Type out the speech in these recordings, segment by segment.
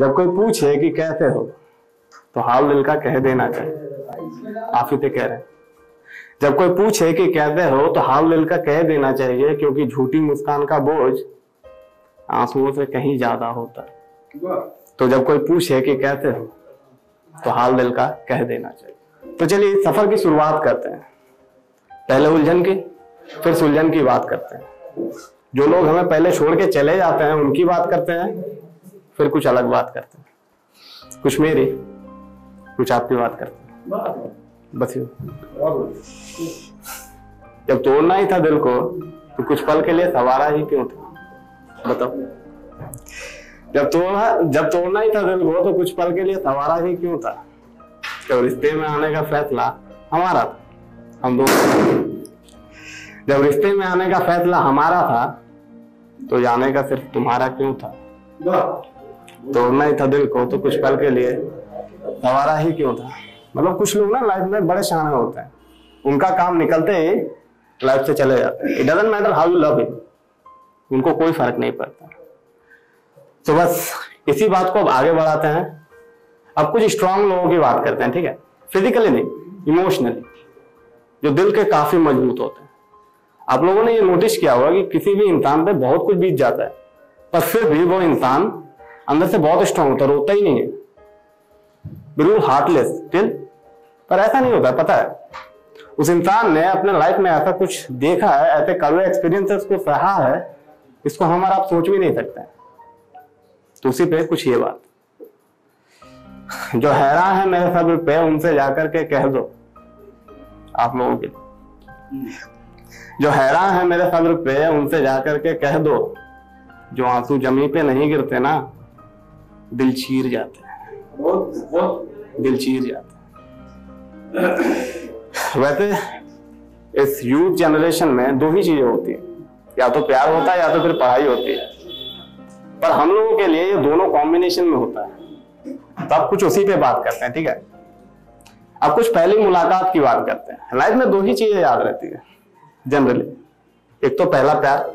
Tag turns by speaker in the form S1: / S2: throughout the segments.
S1: जब कोई पूछे कि कैसे हो तो हाल दिल का कह देना चाहिए आप ही तो कह रहे हैं। जब कोई पूछे कि कैसे हो तो हाल दिल का कह देना चाहिए, क्योंकि झूठी मुस्कान का बोझ आंसुओं से कहीं ज़्यादा होता। है तो जब कोई पूछे कि कैसे हो तो हाल दिल का कह देना चाहिए। तो चलिए, सफ़र की शुरुआत करते हैं। पहले उलझन की, फिर सुलझन की बात करते हैं। जो लोग हमें पहले छोड़ के चले जाते हैं, उनकी बात करते हैं। फिर कुछ अलग बात करते हैं। कुछ मेरी कुछ आपकी बात करते हैं। बस यूँ। जब तोड़ना ही था दिल को तो कुछ पल के लिए सवारा ही क्यों था? बताओ। जब तोड़ना जब तोड़ना ही था दिल को तो कुछ पल के लिए सवारा ही क्यों था? जब रिश्ते में आने का फैसला हमारा था हम दोनों। जब रिश्ते में आने का फैसला हमारा था तो जाने का सिर्फ़ तुम्हारा क्यों था? तोड़ना ही था दिल को तो कुछ पल के लिए। सवारा ही क्यों था? मतलब कुछ लोग ना लाइफ में बड़े शाने होते हैं। उनका काम निकलते ही लाइफ से चले जाते हैं। It doesn't matter how you love him उनको कोई फ़र्क नहीं पड़ता। तो बस इसी बात को अब आगे बढ़ाते हैं। अब कुछ स्ट्रांग लोगों की बात करते हैं ठीक है? फिजिकली नहीं इमोशनली जो दिल के काफ़ी मज़बूत होते हैं। आप लोगों ने ये नोटिस किया होगा कि किसी भी इंसान पे बहुत कुछ बीत जाता है पर फिर भी वो इंसान अंदर से बहुत स्ट्रांग होता है, रोता ही नहीं है। बिल्कुल हार्टलेस दिल पर ऐसा नहीं होता, पता है? उस इंसान ने अपने लाइफ में ऐसा कुछ देखा है, ऐसे कड़वे एक्सपीरियंसेस को सहा है इसको हम और आप सोच भी नहीं सकते। तो उसी पे कुछ ये बात। जो हैरान है मेरे सब्र पे, उनसे जाकर के कह दो, आप लोगों के जो हैरान है मेरे सब्र पे, उनसे जाकर के कह दो, जो आँसू जमी पे नहीं गिरते ना दिल चीर जाते हैं। दिल चीर जाते हैं। वैसे, इस यूथ जनरेशन में दो ही चीज़ें होती है। या तो प्यार होता है, या तो फिर पढ़ाई होती है। पर हम लोगों के लिए ये दोनों कॉम्बिनेशन में होता है। तो अब कुछ उसी पे बात करते हैं, ठीक है? अब कुछ पहली मुलाकात की बात करते हैं। लाइफ में दो ही चीज़ें याद रहती है जनरली एक तो पहला प्यार,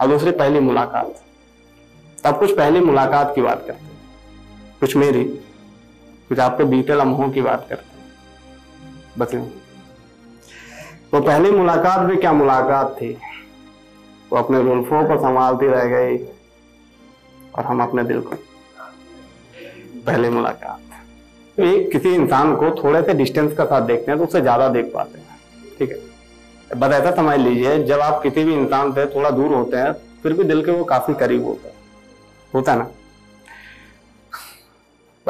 S1: और दूसरी पहली मुलाकात। तब कुछ पहली मुलाकात की बात करते हैं। कुछ मेरी, कुछ आपके बीते लम्हों की बात करते हैं। यूँ। वो पहली मुलाकात भी क्या मुलाकात थी? वो अपने रुल्फों को संभालती रह गई और हम अपने दिल को। पहली मुलाकात। तो एक किसी इंसान को थोड़े से डिस्टेंस का साथ देखते हैं तो उससे ज़्यादा देख पाते हैं। ठीक है? बस ऐसा समझ लीजिए, जब आप किसी भी इंसान से थोड़ा दूर होते हैं, फिर भी दिल के वो काफ़ी करीब होता है। होता है ना?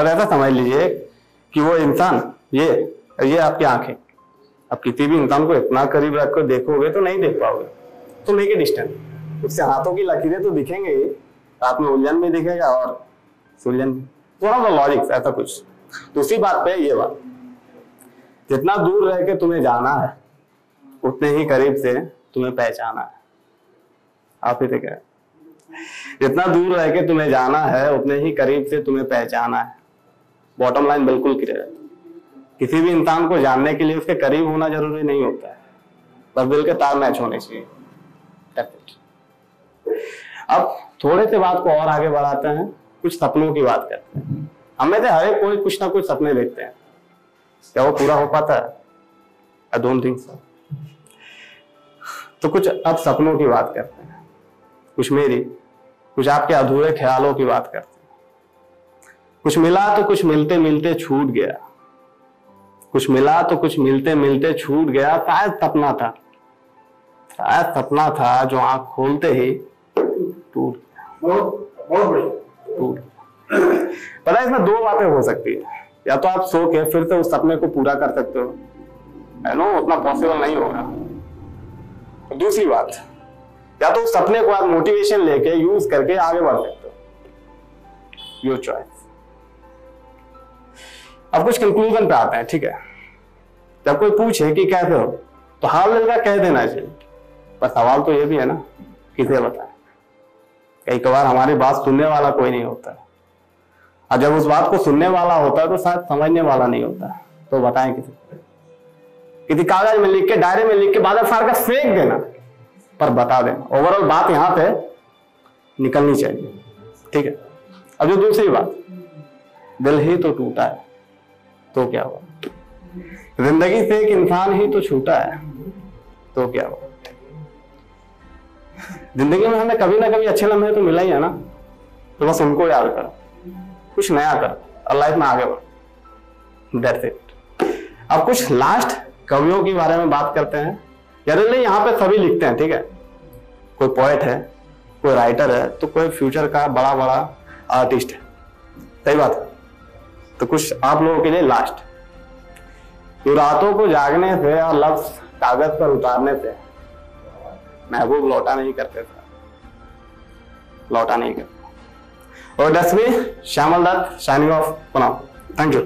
S1: पर ऐसा समझ लीजिए कि वो इंसान, ये ये आपकी आँखें। आप किसी भी इंसान को इतना करीब रख कर देखोगे तो नहीं देख पाओगे। तो लेके डिस्टेंस उससे हाथों की लकीरें तो दिखेंगे ही। रात में उलझन भी दिखेगा और सुलझन थोड़ा सा लॉजिक ऐसा कुछ। दूसरी बात पे ये बात। जितना दूर रह के तुम्हें जाना है, उतने ही करीब से तुम्हें पहचाना है। आप ही तो कह जितना दूर रह के तुम्हें जाना है, उतने ही करीब से तुम्हें पहचाना है। बॉटम लाइन बिल्कुल क्लियर है। किसी भी इंसान को जानने के लिए उसके करीब होना ज़रूरी नहीं होता है। बस दिल के तार मैच होने चाहिए। अब थोड़े से बात को और आगे बढ़ाते हैं। कुछ सपनों की बात करते हैं। हमें से हर एक कोई कुछ ना कुछ सपने देखते हैं। क्या वो पूरा हो पाता है? आई डोंट थिंक सो तो कुछ अब सपनों की बात करते हैं। कुछ मेरी, कुछ आपके अधूरे ख्यालों की बात करते हैं। कुछ मिला तो कुछ मिलते मिलते छूट गया। कुछ मिला तो कुछ मिलते मिलते छूट गया शायद सपना था। शायद सपना था जो आँख खोलते ही टूट गया। टूट पता है इसमें दो बातें हो सकती है। या तो आप सो के फिर से उस सपने को पूरा कर सकते हो। है नो उतना पॉसिबल नहीं होगा। दूसरी बात या तो उस सपने को आप मोटिवेशन लेके यूज़ करके आगे बढ़ सकते हो। योर चॉइस अब कुछ कंक्लूजन पे आते हैं, ठीक है? जब कोई पूछे कि कैसे हो तो हाल लगा कह देना चाहिए। पर सवाल तो ये भी है ना, किसे बताएँ? कई कबार हमारी बात सुनने वाला कोई नहीं होता। है और जब उस बात को सुनने वाला होता है तो शायद समझने वाला नहीं होता। है तो बताएँ किसी? किसी कागज़ में लिख के, डायरी में लिख के बादल फाड़ कर फेंक देना। पर बता देना ओवरऑल बात यहाँ पे निकलनी चाहिए। ठीक है? अब जो दूसरी बात, दिल ही तो टूटा है। तो क्या हुआ? ज़िंदगी से एक इंसान ही तो छूटा है तो क्या हुआ? ज़िंदगी में हमें कभी ना कभी अच्छे लम्हे तो मिला ही है ना तो बस उनको याद कर, कुछ नया कर, और लाइफ में आगे बढ़। इट अब कुछ लास्ट कवियों के बारे में बात करते हैं। जनरली यहाँ पे सभी लिखते हैं, ठीक है? कोई पोएट है, कोई राइटर है तो कोई फ्यूचर का बड़ा बड़ा आर्टिस्ट है। सही बात है? तो कुछ आप लोगों के लिए लास्ट तो रातों को जागने से और लफ्ज, कागज़ पर उतारने से महबूब लौटा नहीं करते थे। लौटा नहीं करते। और दसवीं, श्यामल दत्त शाइनिंग ऑफ़ पुनः थैंक यू